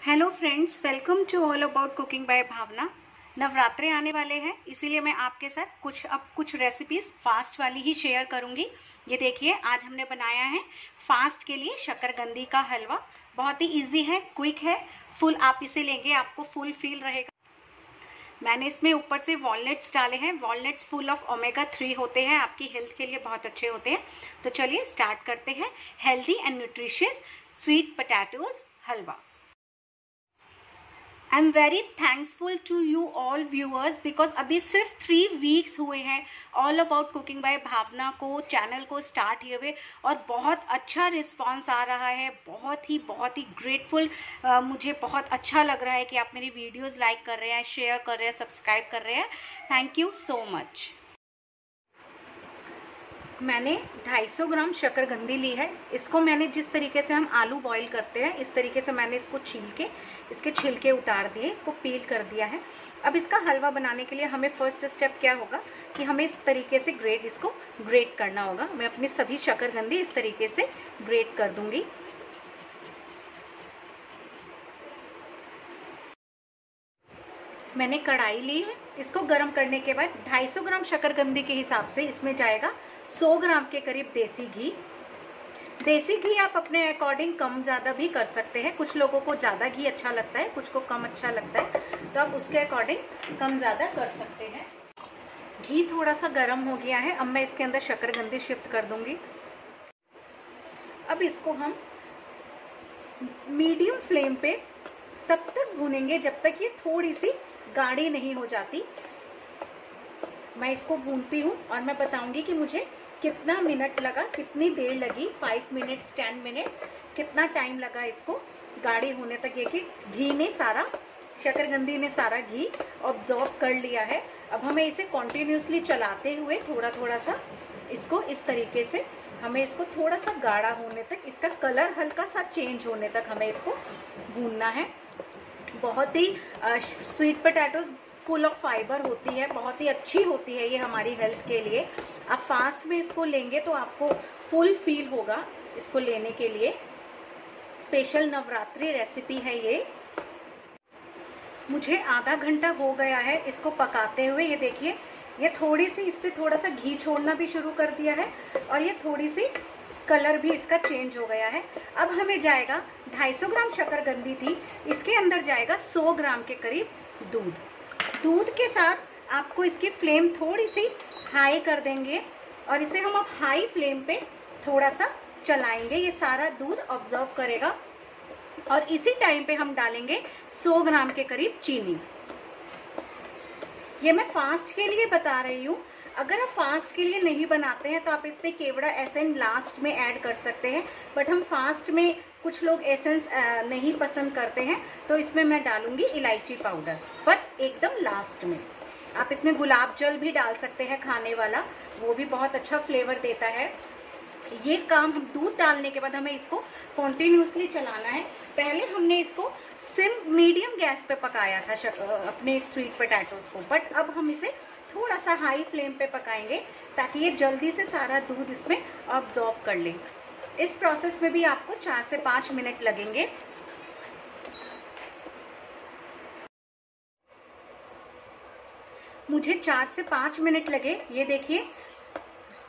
Hello friends welcome to all about cooking by Bhavna नवरात्रे आने वाले हैं, इसीलिए मैं आपके साथ कुछ अब कुछ रेसिपीज़ फास्ट वाली ही शेयर करूँगी। ये देखिए, आज हमने बनाया है फास्ट के लिए शक्करगंदी का हलवा। बहुत ही इजी है क्विक है फुल आप इसे लेंगे, आपको फुल फील रहेगा। मैंने इसमें ऊपर से वॉलनट्स डाले हैं। Walnuts full of omega three होते हैं, आपकी हेल्थ के लिए बहुत अच्छे होते हैं। तो चलिए स्टार्ट करते हैं। Healthy and nutritious sweet potatoes halwa. I am very thanksful to you all viewers because अभी सिर्फ़ थ्री वीक्स हुए हैं। All about cooking by Bhavna को चैनल को स्टार्ट किए हुए और बहुत अच्छा रिस्पॉन्स आ रहा है। बहुत ही बहुत ही ग्रेटफुल uh, मुझे बहुत अच्छा लग रहा है कि आप मेरी वीडियोज़ लाइक कर रहे हैं शेयर कर रहे हैं सब्सक्राइब कर रहे हैं। थैंक यू सो मच मैंने 250 ग्राम शक्करगंदी ली है। इसको मैंने जिस तरीके से हम आलू बॉईल करते हैं, इस तरीके से मैंने इसको छील के, इसके छिलके उतार दिए, इसको पील कर दिया है। अब इसका हलवा बनाने के लिए हमें फ़र्स्ट स्टेप क्या होगा कि हमें इस तरीके से ग्रेट इसको ग्रेट करना होगा। मैं अपनी सभी शक्करगंदी इस तरीके से ग्रेट कर दूँगी। मैंने कढ़ाई ली है। इसको गर्म करने के बाद 250 ग्राम शक्करगंदी के हिसाब से इसमें जाएगा 100 ग्राम के करीब देसी घी। देसी घी आप अपने अकॉर्डिंग कम ज़्यादा भी कर सकते हैं। कुछ लोगों को ज़्यादा घी अच्छा लगता है, कुछ को कम अच्छा लगता है। तो आप उसके अकॉर्डिंग कम ज़्यादा कर सकते हैं। घी थोड़ा सा गर्म हो गया है। अब मैं इसके अंदर शक्करगंदी शिफ्ट कर दूँगी। अब इसको हम मीडियम फ्लेम पे तब तक भूनेंगे जब तक ये थोड़ी सी गाढ़ी नहीं हो जाती। मैं इसको भूनती हूँ और मैं बताऊँगी कि मुझे कितना मिनट लगा, कितनी देर लगी फाइव मिनट्स टेन मिनट कितना टाइम लगा इसको गाढ़ी होने तक। ये कि घी ने सारा शक्करगंदी ने सारा घी ऑब्जॉर्व कर लिया है। अब हमें इसे कॉन्टिन्यूसली चलाते हुए थोड़ा थोड़ा सा इसको इस तरीके से, हमें इसको थोड़ा सा गाढ़ा होने तक, इसका कलर हल्का सा चेंज होने तक हमें इसको भूनना है। बहुत ही sweet potatoes full of fibre होती है, बहुत ही अच्छी होती है ये हमारी हेल्थ के लिए। आप फास्ट में इसको लेंगे तो आपको फुल फील होगा इसको लेने के लिए। स्पेशल नवरात्रि रेसिपी है ये। मुझे आधा घंटा हो गया है इसको पकाते हुए। ये देखिए, ये थोड़ी सी इससे थोड़ा सा घी छोड़ना भी शुरू कर दिया है और ये थोड़ी सी कलर भी इसका चेंज हो गया है। अब हमें जाएगा 250 ग्राम शक्करगंदी थी। इसके अंदर जाएगा 100 ग्राम के करीब दूध। दूध के साथ आपको इसकी फ्लेम थोड़ी सी हाई कर देंगे और इसे हम अब हाई फ्लेम पे थोड़ा सा चलाएँगे। ये सारा दूध ऑब्ज़र्व करेगा और इसी टाइम पे हम डालेंगे 100 ग्राम के करीब चीनी। ये मैं फास्ट के लिए बता रही हूँ। अगर आप फास्ट के लिए नहीं बनाते हैं तो आप इसमें केवड़ा एसेंट लास्ट में ऐड कर सकते हैं। बट हम फास्ट में कुछ लोग एसेंस नहीं पसंद करते हैं तो इसमें मैं डालूँगी इलायची पाउडर बट एकदम लास्ट में। आप इसमें गुलाब जल भी डाल सकते हैं खाने वाला। वो भी बहुत अच्छा फ्लेवर देता है। ये काम हम दूध डालने के बाद हमें इसको कॉन्टिन्यूसली चलाना है। पहले हमने इसको सिम मीडियम गैस पे पकाया था अपने स्वीट पोटैटोज को। बट अब हम इसे थोड़ा सा हाई फ्लेम पे पकाएँगे ताकि ये जल्दी से सारा दूध इसमें ऑब्जॉर्व कर ले। इस प्रोसेस में भी आपको चार से पाँच मिनट लगेंगे। मुझे चार से पाँच मिनट लगे। ये देखिए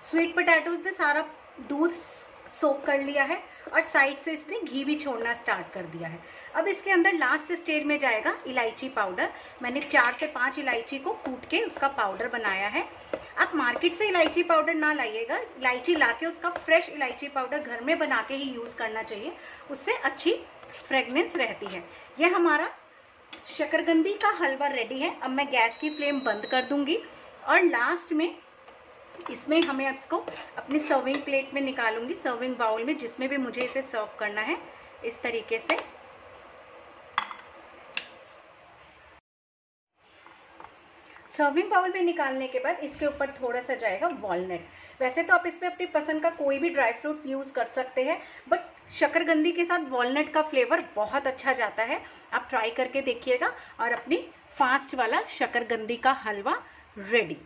स्वीट पोटैटोज ने सारा दूध सोक कर लिया है और साइड से इसने घी भी छोड़ना स्टार्ट कर दिया है। अब इसके अंदर लास्ट स्टेज में जाएगा इलायची पाउडर मैंने चार से पाँच इलायची को कूट के उसका पाउडर बनाया है। आप मार्केट से इलायची पाउडर ना लाइएगा। इलायची ला के उसका फ्रेश इलायची पाउडर घर में बना के ही यूज़ करना चाहिए। उससे अच्छी फ्रेगनेंस रहती है। यह हमारा शकरगंदी का हलवा रेडी है। अब मैं गैस की फ्लेम बंद कर दूँगी। और लास्ट में इसमें हमें इसको अपनी सर्विंग प्लेट में निकालूँगी सर्विंग बाउल में, जिसमें भी मुझे इसे सर्व करना है, इस तरीके से। सर्विंग बाउल में निकालने के बाद इसके ऊपर थोड़ा सा जाएगा वॉलनट वैसे तो आप इसमें अपनी पसंद का कोई भी ड्राई फ्रूट्स यूज़ कर सकते हैं बट शक्करगंदी के साथ वॉलनट का फ्लेवर बहुत अच्छा जाता है। आप ट्राई करके देखिएगा और अपनी फास्ट वाला शकरगंदी का हलवा रेडी